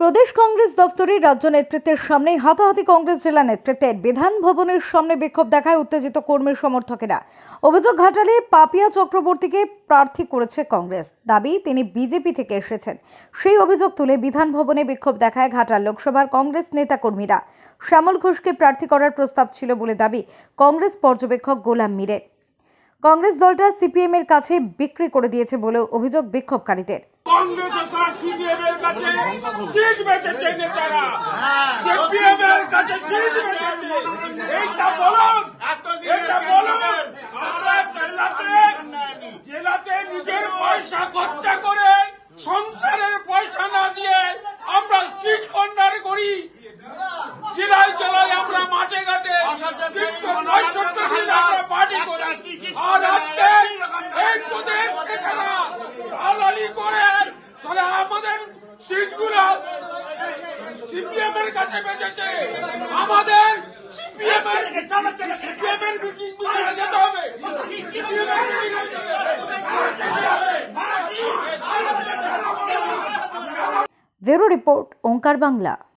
প্রদেশ কংগ্রেস দফতরে রাজ্য নেতৃত্বের সামনে হাতাহাতি কংগ্রেস জেলা নেতৃত্বের বিধান ভবনের সামনে বিক্ষোভ দেখায় উত্তেজিত কর্মী সমর্থকেরা। অভিযোগ ঘাটালে পাপিয়া চক্রবর্তীকে প্রার্থী করেছে কংগ্রেস। দাবি, তিনি বিজেপি থেকে এসেছেন। সেই অভিযোগ তুলে বিধান ভবনে বিক্ষোভ দেখায় ঘাটাল লোকসভার কংগ্রেস নেতাকর্মীরা। শ্যামল ঘোষকে প্রার্থী করার প্রস্তাব ছিল বলে দাবি, কংগ্রেস পর্যবেক্ষক গোলাম মীরের। কংগ্রেস দলটা সিপিএম এর কাছে বিক্রি করে দিয়েছে বলেও অভিযোগ বিক্ষোভকারীদের। কংগ্রেস সিপিএম এর কাছে সিট বেচেছে নেতারা। সিপিএম এর কাছে সিট বেচেছে। এইটা বলুন এটা বলুন। জেলাতে জেলাতে নিজের পয়সা খরচা করে সংসারের পয়সা না দিয়ে আমরা স্ট্রিট কর্নার করি। জেলায় জেলায় আমরা মাঠে ঘাটে নেতারা দালালি করে তাহলে আমাদের সিপিএম এর কাছে বেঁচেছে। আমাদের সিপিএম এর সিপিএম এর ব্যুরো রিপোর্ট, ওঙ্কার বাংলা।